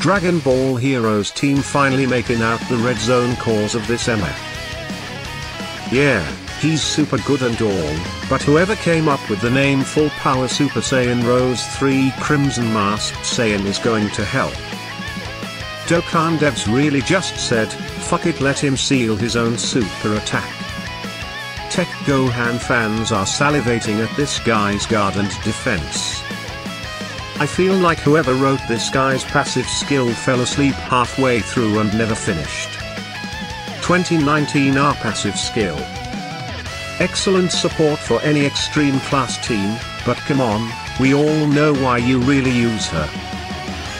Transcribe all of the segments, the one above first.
Dragon Ball Heroes team finally making out the red zone cause of this MF. Yeah, he's super good and all, but whoever came up with the name Full Power Super Saiyan Rose 3 Crimson Masked Saiyan is going to help. Dokkan devs really just said, fuck it let him seal his own super attack. Tech Gohan fans are salivating at this guy's guard and defense. I feel like whoever wrote this guy's passive skill fell asleep halfway through and never finished. 2019 R passive skill. Excellent support for any extreme class team, but come on, we all know why you really use her.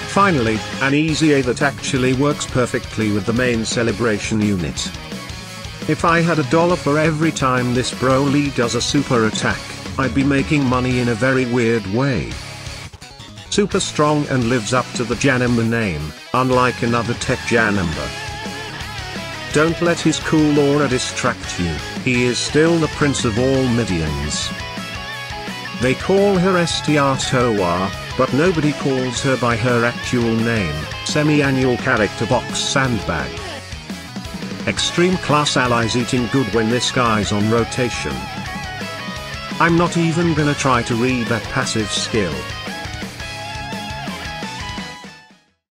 Finally, an EZA that actually works perfectly with the main celebration unit. If I had a dollar for every time this Broly does a super attack, I'd be making money in a very weird way super strong and lives up to the Janemba name, unlike another tech Janemba. Don't let his cool aura distract you, he is still the prince of all Midians. They call her STR Towa, but nobody calls her by her actual name, semi-annual character box sandbag. Extreme class allies eating good when this guy's on rotation. I'm not even gonna try to read that passive skill.